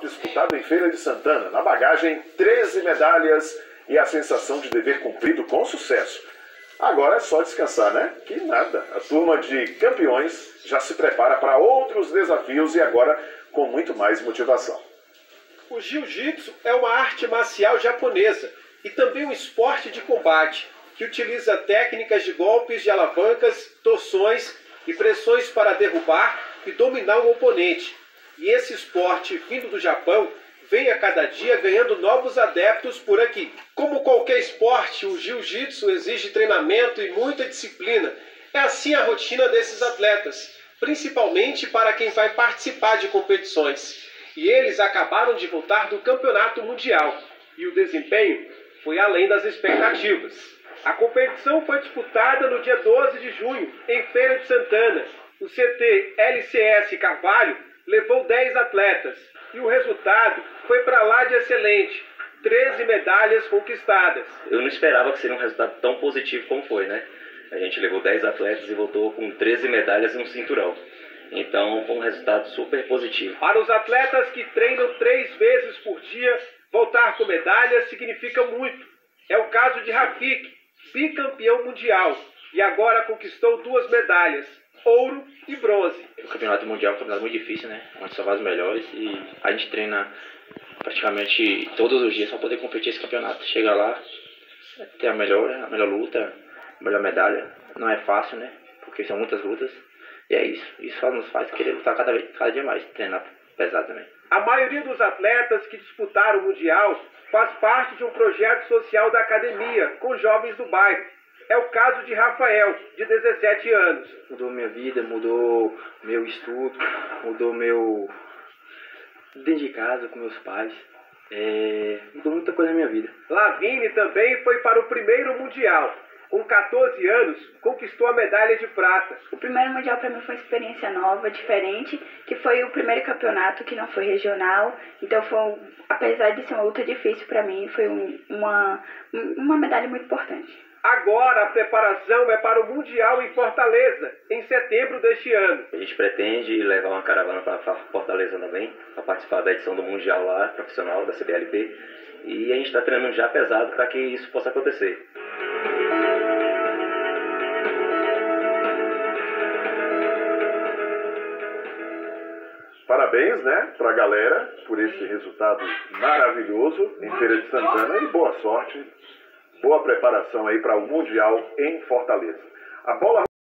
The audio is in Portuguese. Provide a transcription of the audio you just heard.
disputado em Feira de Santana. Na bagagem, 13 medalhas e a sensação de dever cumprido com sucesso. Agora é só descansar, né? Que nada. A turma de campeões já se prepara para outros desafios e agora com muito mais motivação. O jiu-jitsu é uma arte marcial japonesa e também um esporte de combate que utiliza técnicas de golpes de alavancas, torções e pressões para derrubar e dominar o oponente. E esse esporte vindo do Japão vem a cada dia ganhando novos adeptos por aqui. Como qualquer esporte, o jiu-jitsu exige treinamento e muita disciplina. É assim a rotina desses atletas, principalmente para quem vai participar de competições. E eles acabaram de voltar do campeonato mundial. E o desempenho foi além das expectativas. A competição foi disputada no dia 12 de junho, em Feira de Santana. O CT LCS Carvalho levou 10 atletas e o resultado foi para lá de excelente. 13 medalhas conquistadas. Eu não esperava que seria um resultado tão positivo como foi, né? A gente levou 10 atletas e voltou com 13 medalhas e um cinturão. Então foi um resultado super positivo. Para os atletas que treinam três vezes por dia, voltar com medalhas significa muito. É o caso de Rafik, bicampeão mundial, e agora conquistou duas medalhas, ouro e bronze. O campeonato mundial é um campeonato muito difícil, né? Onde só vai os melhores e a gente treina praticamente todos os dias para poder competir esse campeonato. Chega lá, ter a melhor, a melhor luta, a melhor medalha. Não é fácil, né? Porque são muitas lutas. E é isso. Isso só nos faz querer lutar cada, vez, cada dia mais, treinar pesado também. A maioria dos atletas que disputaram o Mundial faz parte de um projeto social da academia com jovens do bairro. É o caso de Rafael, de 17 anos. Mudou minha vida, mudou meu estudo, mudou meu. dentro de casa com meus pais. É... mudou muita coisa na minha vida. Lavine também foi para o primeiro Mundial. Com 14 anos, conquistou a medalha de prata. O primeiro Mundial para mim foi uma experiência nova, diferente, que foi o primeiro campeonato que não foi regional. Então, foi, apesar de ser uma luta difícil para mim, foi um, uma, uma medalha muito importante. Agora a preparação é para o Mundial em Fortaleza, em setembro deste ano. A gente pretende levar uma caravana para Fortaleza também, para participar da edição do Mundial lá, profissional da CBLP. E a gente está treinando já pesado para que isso possa acontecer. Parabéns, né, para a galera por esse resultado maravilhoso em Feira de Santana e boa sorte, boa preparação aí para o Mundial em Fortaleza. A bola